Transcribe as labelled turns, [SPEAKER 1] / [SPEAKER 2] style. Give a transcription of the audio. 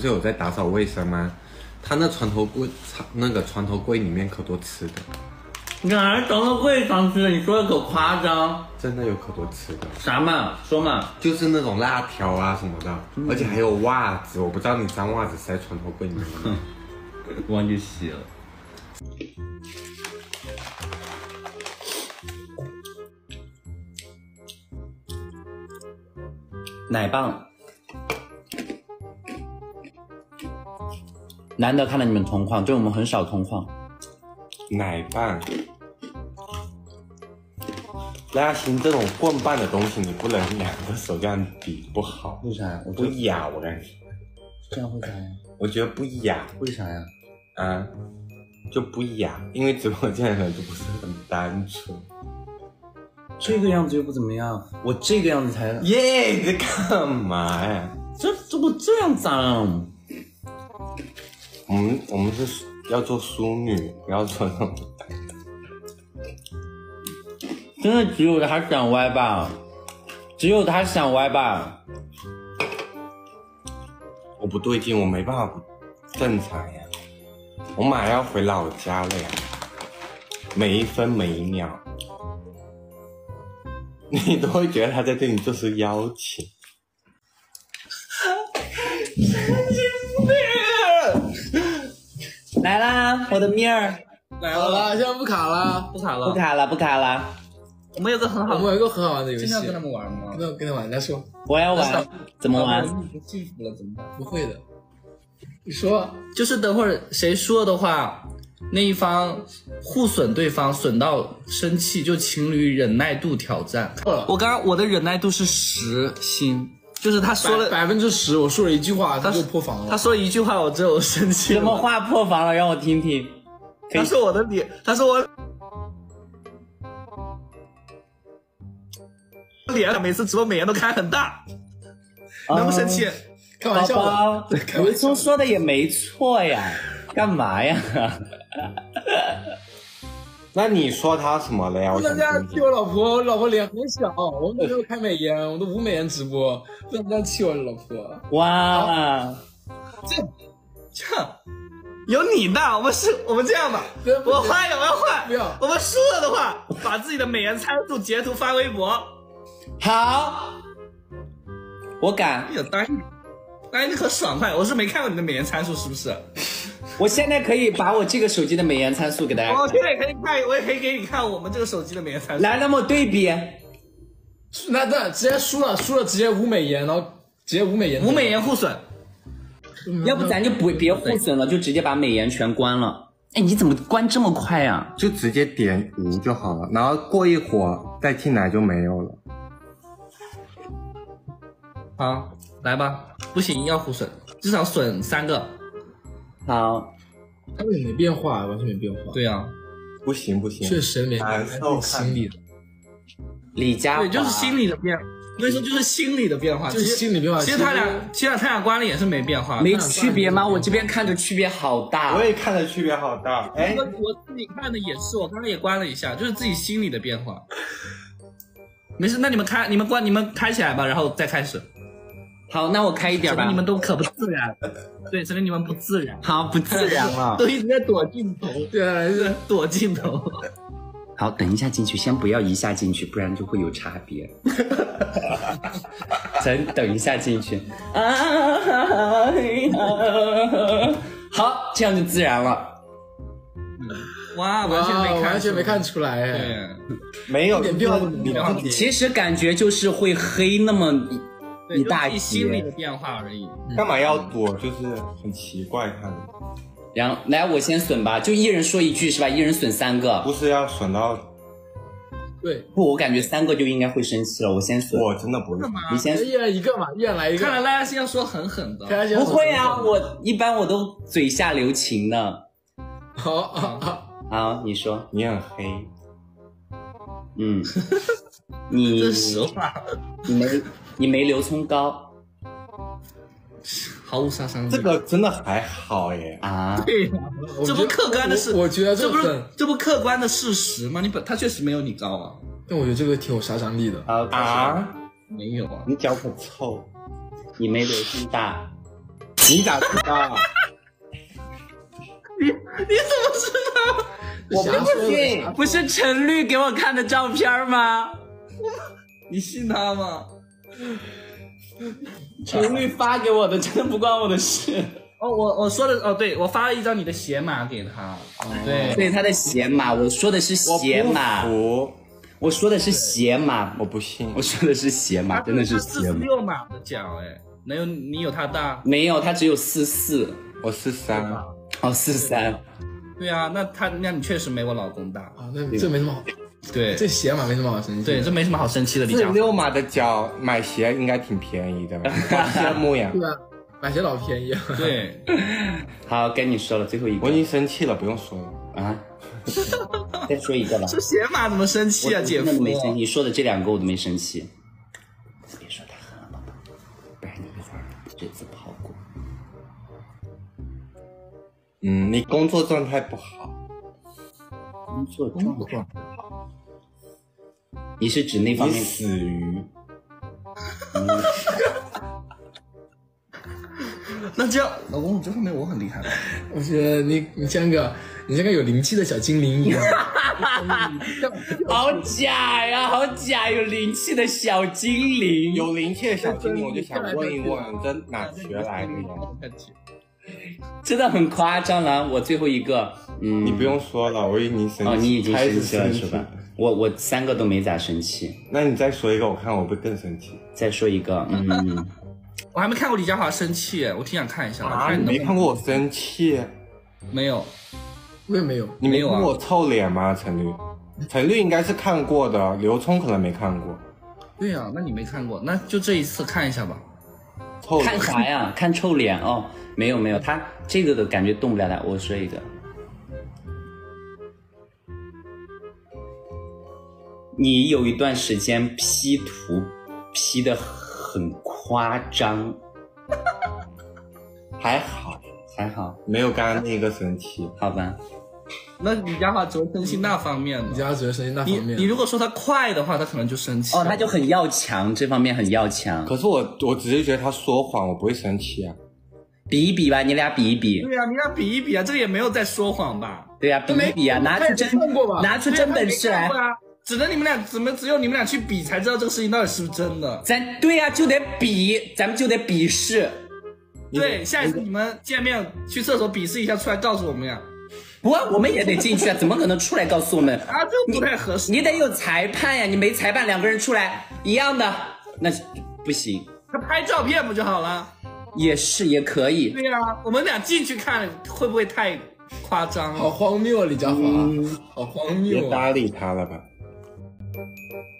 [SPEAKER 1] 是有在打扫卫生吗？他那床头柜，那个床头柜里面可多吃的，
[SPEAKER 2] 哪儿床头柜上吃的？你说的可夸张。
[SPEAKER 1] 真的有可多吃的，
[SPEAKER 2] 啥嘛？说嘛。
[SPEAKER 1] 就是那种辣条啊什么的，而且还有袜子，我不知道你脏袜子塞床头柜里面了吗？
[SPEAKER 2] 忘记洗了。奶棒，难得看到你们同框，对我们很少同框。
[SPEAKER 1] 奶棒，拉新这种棍棒的东西，你不能两个手这样比，不好，
[SPEAKER 2] 为啥呀？我
[SPEAKER 1] 不雅，我感觉。
[SPEAKER 2] 这样会咋呀？
[SPEAKER 1] 我觉得不雅。
[SPEAKER 2] 为啥呀？
[SPEAKER 1] 啊，就不雅，因为直播间的人就不是很单纯。
[SPEAKER 2] 这个样子又不怎么样，我这个样子才
[SPEAKER 1] 耶！你在干嘛呀？
[SPEAKER 2] 这这不这样脏？
[SPEAKER 1] 我们我们是要做淑女，不要做那种。
[SPEAKER 2] 真的只有他想歪吧？只有他想歪吧？
[SPEAKER 1] 我不对劲，我没办法不正常呀。我马上要回老家了呀，每一分每一秒。你都会觉得他在对你做出邀请。
[SPEAKER 2] 来啦，我的蜜儿，
[SPEAKER 3] 来了，现在不卡了，
[SPEAKER 2] 不卡了，不卡了，不卡了。
[SPEAKER 3] 我们有个很好，我们有一个很好玩的游戏，
[SPEAKER 2] 经常跟他们玩吗？
[SPEAKER 3] 跟跟他玩，来说。
[SPEAKER 2] 我要玩，怎么玩？
[SPEAKER 3] 不幸福了怎么办？不会的。你说，就是等会儿谁输了的话。那一方互损对方，损到生气就情侣忍耐度挑战。我刚刚我的忍耐度是十星，就是他说了百分之十，我说了一句话他就破防了。他说了一句话我就生气。
[SPEAKER 2] 什么话破防了？让我听听。
[SPEAKER 3] 他说我的脸，他说我脸每次直播美颜都开很大，能不生气？开玩笑的。
[SPEAKER 2] 维松说的也没错呀。干嘛呀？
[SPEAKER 1] 那你说他什么了呀？
[SPEAKER 3] 不能这样气我老婆，我老婆脸很小，我没有开美颜，我都无美颜直播，不能这样气我老婆。
[SPEAKER 2] 哇，
[SPEAKER 3] 这这有你的，我们是，我们这样吧，我换一个，我要换，不要，我们输了的话，把自己的美颜参数截图发微博。
[SPEAKER 2] 好，我敢。
[SPEAKER 3] 哎呀，答应，答应你可爽快，我是没看过你的美颜参数，是不是？
[SPEAKER 2] 我现在可以把我这个手机的美颜参数给大家。
[SPEAKER 3] 我现在可以看，我也可以给你看我们这个手机的美颜参数。
[SPEAKER 2] 来，那么对比，
[SPEAKER 3] 那这直接输了，输了直接无美颜，然后直接无美颜，无美颜互损。
[SPEAKER 2] 要不咱就不别互损了，就直接把美颜全关了。哎，你怎么关这么快呀？
[SPEAKER 1] 就直接点无就好了，然后过一会儿再进来就没有了。
[SPEAKER 3] 好，来吧，不行要互损，至少损三个。
[SPEAKER 2] 好，
[SPEAKER 3] 他们也没变化，完全没变化。对呀，
[SPEAKER 1] 不行不行，
[SPEAKER 3] 确实没
[SPEAKER 1] 变化，
[SPEAKER 3] 心理的。
[SPEAKER 2] 李佳，
[SPEAKER 3] 对，就是心理的变。我跟你说，就是心理的变化，就是心理变化。其实他俩，其实他俩关了也是没变化，
[SPEAKER 2] 没区别吗？我这边看着区别好大，
[SPEAKER 1] 我也看着区别好大。哎，
[SPEAKER 3] 我自己看的也是，我刚刚也关了一下，就是自己心理的变化。没事，那你们开，你们关，你们开起来吧，然后再开始。
[SPEAKER 2] 好，那我开一点吧。
[SPEAKER 3] 你们都可不自然，对，证明你们不自然。
[SPEAKER 2] 好，不自然了，
[SPEAKER 3] 都一直在躲镜头，对啊，是躲镜头。
[SPEAKER 2] 好，等一下进去，先不要一下进去，不然就会有差别。咱等一下进去。好，这样就自然了。
[SPEAKER 3] 哇，完全没完全没看出来，
[SPEAKER 1] 没有。
[SPEAKER 2] 其实感觉就是会黑那么。一大
[SPEAKER 3] 一心理的变化而已，
[SPEAKER 1] 干嘛要躲？就是很奇怪，看。
[SPEAKER 2] 然后来，我先损吧，就一人说一句是吧？一人损三个，
[SPEAKER 1] 不是要损到？
[SPEAKER 3] 对，
[SPEAKER 2] 不，我感觉三个就应该会生气了。我先损，
[SPEAKER 1] 我真的不会。
[SPEAKER 2] 你先，
[SPEAKER 3] 一人一个嘛，一人来一个。看来大家是要说狠狠的，
[SPEAKER 2] 不会啊，我一般我都嘴下留情的。
[SPEAKER 3] 好，好，
[SPEAKER 2] 好，你说，
[SPEAKER 1] 你很黑。
[SPEAKER 2] 嗯，你
[SPEAKER 3] 这实话，
[SPEAKER 2] 你没。你没刘聪高，
[SPEAKER 3] 毫无杀伤力。
[SPEAKER 1] 这个真的还好耶
[SPEAKER 2] 啊！
[SPEAKER 3] 对呀，这不客观的事，
[SPEAKER 4] 我觉得
[SPEAKER 3] 这不是这不客观的事实吗？你本他确实没有你高啊，
[SPEAKER 4] 但我觉得这个挺有杀伤力的
[SPEAKER 2] 啊
[SPEAKER 1] 啊！
[SPEAKER 3] 没有啊，
[SPEAKER 1] 你脚很臭，
[SPEAKER 2] 你没刘聪大。
[SPEAKER 1] 你咋知道？
[SPEAKER 3] 你你怎么知道？
[SPEAKER 2] 我不信，不是陈绿给我看的照片吗？
[SPEAKER 3] 你信他吗？
[SPEAKER 2] 陈绿发给我的，真的不关我的事。
[SPEAKER 3] 哦，我我说的哦，对我发了一张你的鞋码给他，对，
[SPEAKER 2] 对他的鞋码，我说的是
[SPEAKER 1] 我不
[SPEAKER 2] 鞋码，
[SPEAKER 1] 服，
[SPEAKER 2] 我说的是鞋码，
[SPEAKER 1] 我不信。
[SPEAKER 2] 我。说的是鞋码，真的是
[SPEAKER 3] 四十
[SPEAKER 2] 鞋码。
[SPEAKER 3] 六码的脚，哎，能有你有他大？
[SPEAKER 2] 没有，他只有四四，
[SPEAKER 1] 我四三，
[SPEAKER 2] 哦四三。
[SPEAKER 3] 对啊，那他那你确实没我老公大，
[SPEAKER 4] 啊，那这没什么好，
[SPEAKER 3] 对
[SPEAKER 4] 这鞋码没什么好生气。
[SPEAKER 3] 对，这没什么好生气的，李
[SPEAKER 1] 四
[SPEAKER 3] 佳
[SPEAKER 1] 六码的脚买鞋应该挺便宜的吧？好羡慕呀！
[SPEAKER 4] 对啊？买鞋老便宜了。
[SPEAKER 3] 对，
[SPEAKER 2] 好，该你说了，最后一个
[SPEAKER 1] 我已经生气了，不用说了。
[SPEAKER 2] 啊，再说一个吧。
[SPEAKER 3] 这鞋码怎么生气啊，姐夫？
[SPEAKER 2] 没生气，你说的这两个我都没生气。别说太狠了，宝宝，不然你一会儿日子不好过。
[SPEAKER 1] 嗯，你工作状态不好，
[SPEAKER 2] 工作状态，你是指那方
[SPEAKER 1] 你
[SPEAKER 2] 面？
[SPEAKER 1] 死鱼。
[SPEAKER 3] 那这样，老公，你这方面我很厉害的。
[SPEAKER 4] 我觉得你你像个你像个有灵气的小精灵一样。
[SPEAKER 2] 好假呀，好假！有灵气的小精灵，
[SPEAKER 1] 有灵气的小精灵，我就想问一问，这哪学来的呀？
[SPEAKER 2] 真的很夸张了。我最后一个，嗯，
[SPEAKER 1] 你不用说了，我已经生气，
[SPEAKER 2] 哦，你已经
[SPEAKER 1] 开始
[SPEAKER 2] 生气了是吧？我我三个都没咋生气。
[SPEAKER 1] 那你再说一个，我看我会更生气。
[SPEAKER 2] 再说一个，嗯，
[SPEAKER 3] 我还没看过李佳华生气，我挺想看一下的。
[SPEAKER 1] 啊，你没看过我生气？
[SPEAKER 3] 没有？
[SPEAKER 4] 我也没有。
[SPEAKER 1] 你没
[SPEAKER 3] 没有啊
[SPEAKER 1] 看过我臭脸吗？陈绿，陈绿应该是看过的，刘聪可能没看过。
[SPEAKER 3] 对呀、那你没看过，那就这一次看一下吧。
[SPEAKER 1] 臭脸
[SPEAKER 2] 看啥呀？看臭脸哦？没有没有，他这个的感觉动不了的。我说一个，你有一段时间 P 图 P 的很夸张，
[SPEAKER 1] 还好，
[SPEAKER 2] 还好，
[SPEAKER 1] 没有刚刚那个生气。
[SPEAKER 2] 好吧？
[SPEAKER 3] 那李佳华只会生气那方面的。
[SPEAKER 4] 你家只会生气那方面。
[SPEAKER 3] 你如果说他快的话，他可能就生气。
[SPEAKER 2] 哦，他就很要强，这方面很要强。
[SPEAKER 1] 可是我我只是觉得他说谎，我不会生气啊。
[SPEAKER 2] 比一比吧，你俩比一比。
[SPEAKER 3] 对呀、你俩比一比啊，这个也没有在说谎吧？
[SPEAKER 2] 对呀、比一比啊，拿出真拿出真本事来
[SPEAKER 3] 只能你们俩，怎么只有你们俩去比才知道这个事情到底是不是真的？
[SPEAKER 2] 咱对呀、就得比，咱们就得比试。
[SPEAKER 3] 对，下一次你们见面去厕所比试一下，出来告诉我们呀。
[SPEAKER 2] 不，我们也得进去啊，怎么可能出来告诉我们？
[SPEAKER 3] 啊，这不太合适。
[SPEAKER 2] 你得有裁判呀，你没裁判，两个人出来一样的，那不行。
[SPEAKER 3] 他拍照片不就好了？
[SPEAKER 2] 也是，也可以。
[SPEAKER 3] 对呀、我们俩进去看会不会太夸张了好？
[SPEAKER 4] 荒谬啊，李佳华，好荒谬啊！
[SPEAKER 1] 搭理他了吧。Thank you.